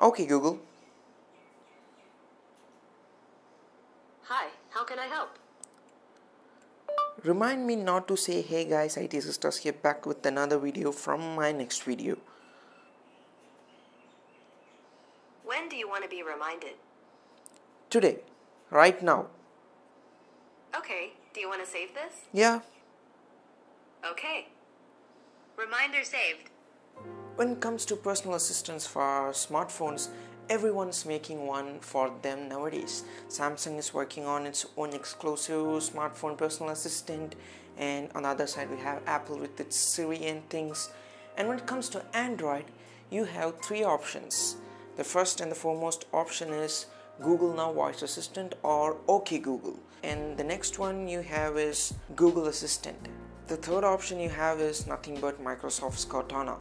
Okay, Google. Hi, how can I help? Remind me not to say hey guys IT Assistors here back with another video from my next video. When do you want to be reminded? Today, right now. Okay, do you want to save this? Yeah, Okay. Reminder saved. When it comes to personal assistants for smartphones, everyone's making one for them nowadays. Samsung is working on its own exclusive smartphone personal assistant, and on the other side, we have Apple with its Siri and things. And when it comes to Android, you have three options. The first and the foremost option is Google Now Voice Assistant or OK Google, and the next one you have is Google Assistant. The third option you have is nothing but Microsoft's Cortana.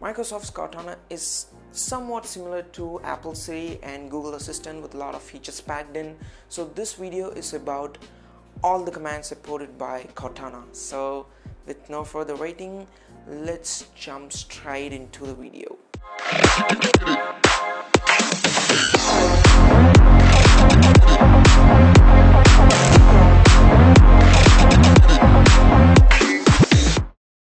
Microsoft's Cortana is somewhat similar to Apple Siri and Google Assistant with a lot of features packed in. So this video is about all the commands supported by Cortana. So with no further waiting, let's jump straight into the video.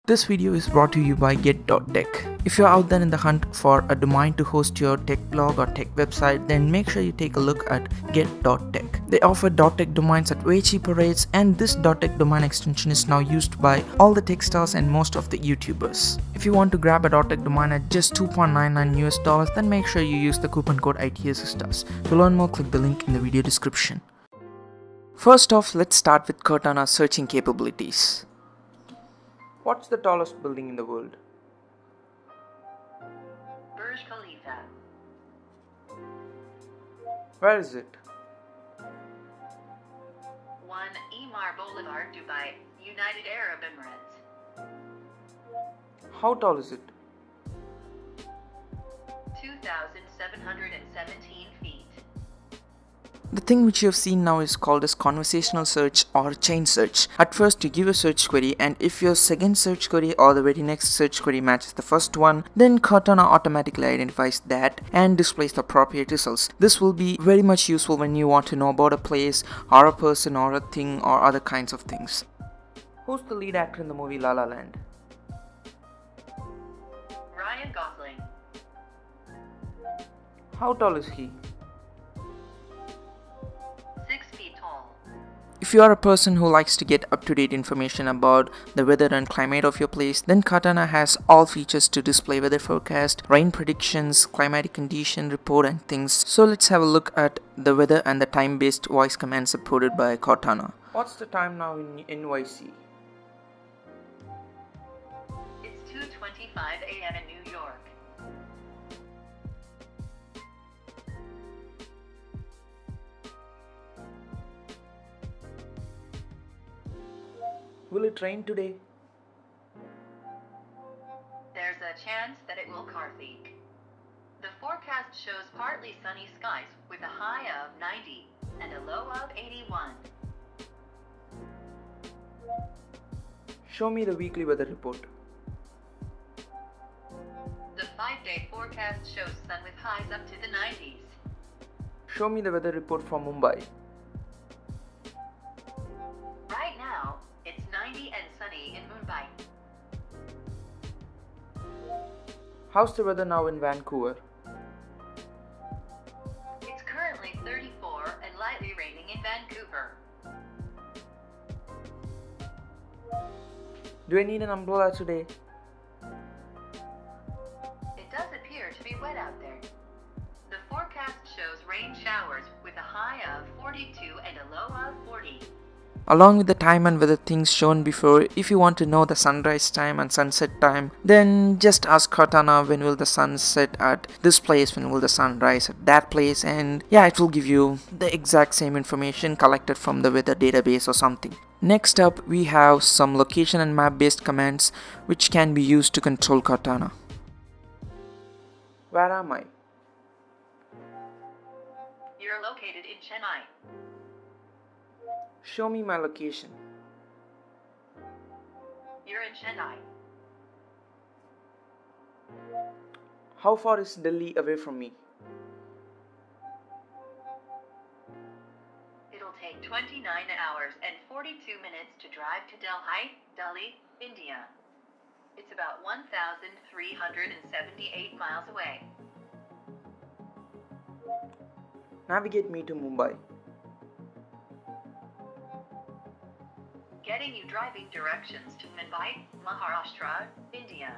This video is brought to you by Get.tech. If you're out there in the hunt for a domain to host your tech blog or tech website, then make sure you take a look at Get.tech. They offer .tech domains at way cheaper rates, and this .tech domain extension is now used by all the tech stars and most of the YouTubers. If you want to grab a .tech domain at just 2.99 US dollars, then make sure you use the coupon code ITASSISTORS. To learn more, click the link in the video description. First off, let's start with Cortana's searching capabilities. What's the tallest building in the world? Where is it? 1 Emaar Boulevard, Dubai, United Arab Emirates. How tall is it? 2,717 feet. The thing which you have seen now is called as conversational search or chain search. At first you give a search query and if your second search query or the very next search query matches the first one, then Cortana automatically identifies that and displays the appropriate results. This will be very much useful when you want to know about a place or a person or a thing or other kinds of things. Who's the lead actor in the movie La La Land? Ryan Gosling. How tall is he? If you are a person who likes to get up to date information about the weather and climate of your place, then Cortana has all features to display weather forecast, rain predictions, climatic condition report, and things. So let's have a look at the weather and the time based voice commands supported by Cortana. What's the time now in NYC? It's 2:25 a.m. in New York. Will it rain today? There's a chance that it will Karthik. The forecast shows partly sunny skies with a high of 90 and a low of 81. Show me the weekly weather report. The five-day forecast shows sun with highs up to the 90s. Show me the weather report for Mumbai. How's the weather now in Vancouver? It's currently 34 and lightly raining in Vancouver. Do I need an umbrella today? It does appear to be wet out there. The forecast shows rain showers with a high of 42 and a low of 40. Along with the time and weather things shown before, if you want to know the sunrise time and sunset time, then just ask Cortana when will the sun set at this place, when will the sun rise at that place, and yeah, it will give you the exact same information collected from the weather database or something. Next up, we have some location and map based commands which can be used to control Cortana. Where am I? You're located in Chennai. Show me my location. You're in Chennai. How far is Delhi away from me? It'll take 29 hours and 42 minutes to drive to Delhi, Delhi, India. It's about 1,378 miles away. Navigate me to Mumbai. Getting you driving directions to Mumbai, Maharashtra, India.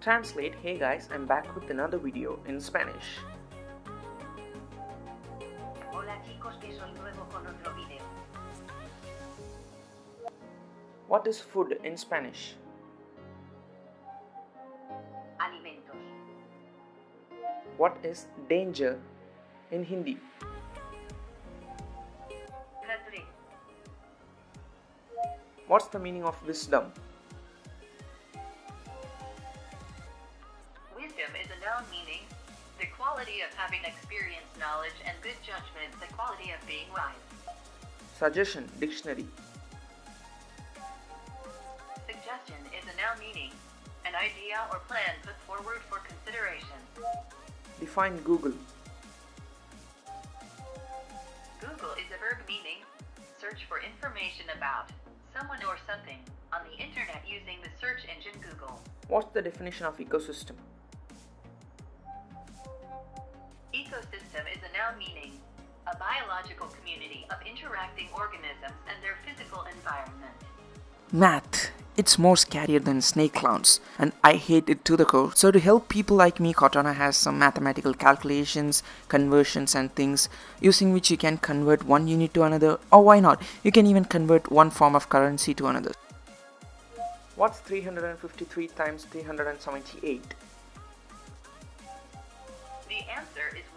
Translate Hey guys, I'm back with another video in Spanish. Chicos, que soy nuevo con otro video. What is food in Spanish? Alimentos. What is danger in Hindi? What's the meaning of? Wisdom quality of having experience, knowledge, and good judgment, the quality of being wise. Suggestion Dictionary. Suggestion is a noun meaning an idea or plan put forward for consideration. Define Google. Google is a verb meaning search for information about someone or something on the internet using the search engine Google. What's the definition of ecosystem? Ecosystem is a noun meaning a biological community of interacting organisms and their physical environment. Math. It's more scarier than snake clowns, and I hate it to the core. So, to help people like me, Cortana has some mathematical calculations, conversions, and things using which you can convert one unit to another, or why not? You can even convert one form of currency to another. What's 353 times 378?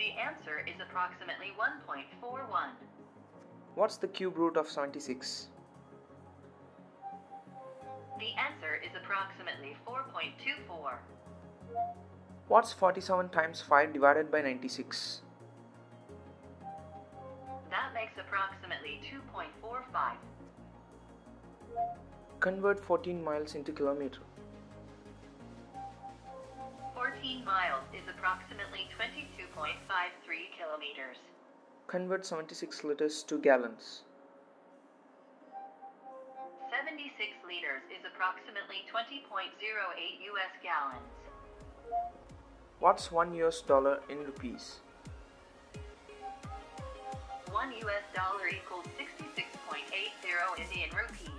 The answer is approximately 1.41. What's the cube root of 76? The answer is approximately 4.24. What's 47 times 5 divided by 96? That makes approximately 2.45. Convert 14 miles into kilometer. 14 miles is approximately 22.53 kilometers. Convert 76 liters to gallons. 76 liters is approximately 20.08 US gallons. What's 1 US dollar in rupees? 1 US dollar equals 66.80 Indian rupees.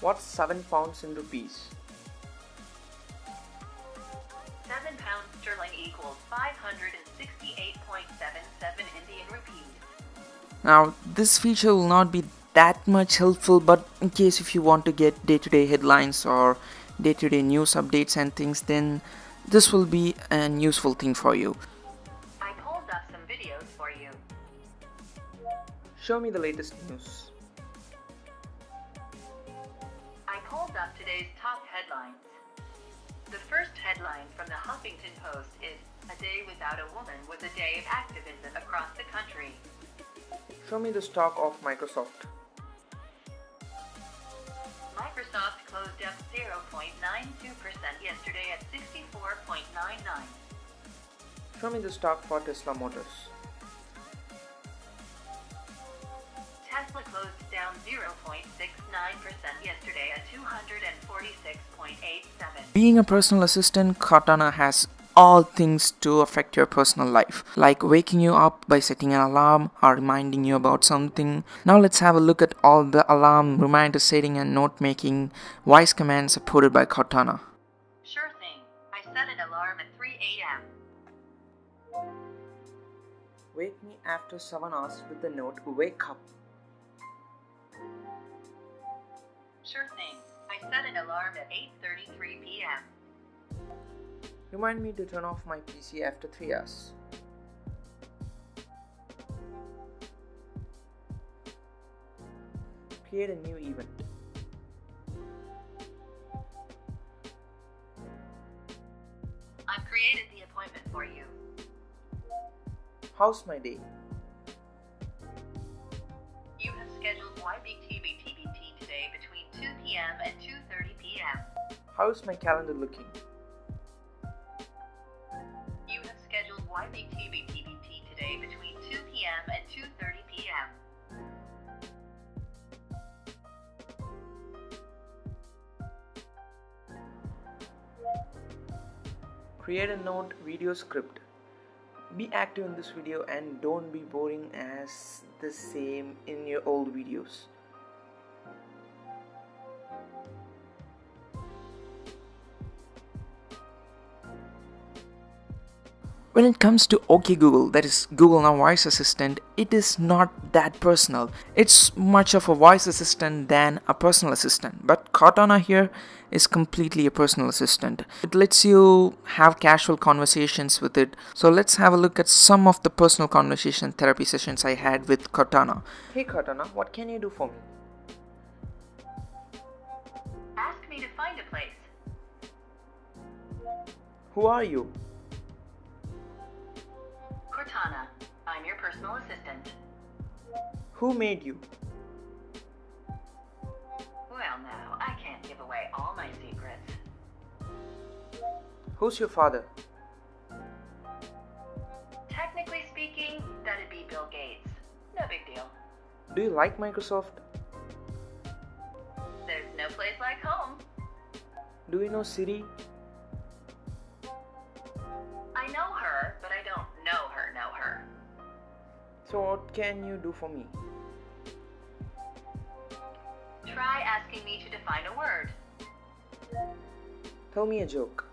What's 7 pounds in rupees? 7 pounds sterling equals 568.77 Indian rupees. Now, this feature will not be that much helpful, but in case if you want to get day to day headlines or day to day news updates and things, then this will be an useful thing for you. I pulled up some videos for you. Show me the latest news. I pulled up today's top headlines. The first headline from the Huffington Post is A Day Without a Woman was a day of activism across the country. Show me the stock of Microsoft. Microsoft closed up 0.92% yesterday at 64.99. Show me the stock for Tesla Motors. Tesla closed down 0.69% yesterday at 246.87. Being a personal assistant, Cortana has all things to affect your personal life, like waking you up by setting an alarm or reminding you about something. Now let's have a look at all the alarm, reminder setting, and note making voice commands supported by Cortana. Sure thing. I set an alarm at 3 a.m. Wake me after 7 hours with the note Wake up. Sure thing. I set an alarm at 8:33 p.m. Remind me to turn off my PC after 3 hours. Create a new event. I've created the appointment for you. How's my day? How's my calendar looking? You have scheduled YBTBTBT today between 2 p.m. and 2:30 p.m. Create a note video script. Be active in this video and don't be boring as the same in your old videos. When it comes to OK Google, that is Google Now Voice Assistant, it is not that personal. It's much of a voice assistant than a personal assistant. But Cortana here is completely a personal assistant. It lets you have casual conversations with it. So let's have a look at some of the personal conversation therapy sessions I had with Cortana. Hey Cortana, what can you do for me? Ask me to find a place. Who are you? Personal assistant. Who made you? Well, now, I can't give away all my secrets. Who's your father? Technically speaking, that'd be Bill Gates. No big deal. Do you like Microsoft? There's no place like home. Do you know Siri? So what can you do for me? Try asking me to define a word. Tell me a joke.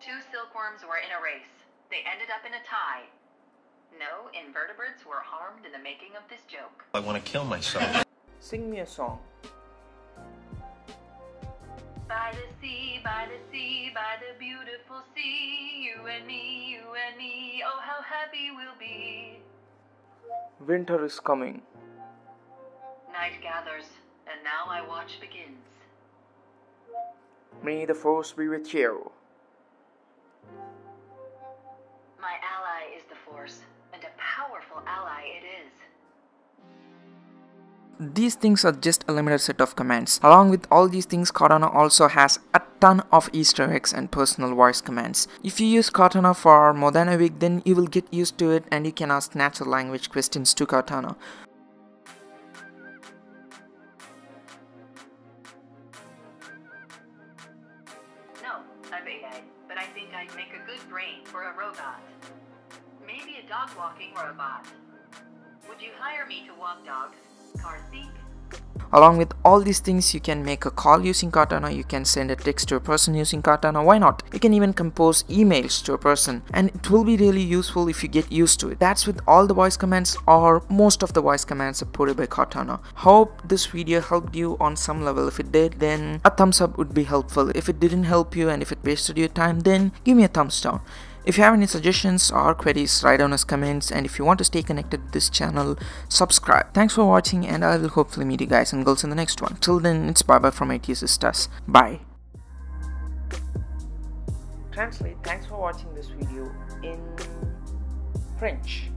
Two silkworms were in a race. They ended up in a tie. No invertebrates were harmed in the making of this joke. I want to kill myself. Sing me a song. By the sea, by the sea, by the beautiful sea, you and me, you and me, oh how happy we'll be. Winter is coming. Night gathers, and now my watch begins. May the force be with you. My ally is the Force, These things are just a limited set of commands. Along with all these things, Cortana also has a ton of Easter eggs and personal voice commands. If you use Cortana for more than a week, then you will get used to it and you can ask natural language questions to Cortana. No, I bet I, but I think I'd make a good brain for a robot. Maybe a dog walking robot. Would you hire me to walk dogs? Along with all these things, you can make a call using Cortana, you can send a text to a person using Cortana, why not? You can even compose emails to a person and it will be really useful if you get used to it. That's with all the voice commands or most of the voice commands supported by Cortana. Hope this video helped you on some level. If it did, then a thumbs up would be helpful. If it didn't help you and if it wasted your time, then give me a thumbs down. If you have any suggestions or queries, write down as comments and if you want to stay connected to this channel, subscribe. Thanks for watching and I will hopefully meet you guys and girls in the next one. Till then, it's bye bye from IT Assistors. Bye. Translate, thanks for watching this video in French.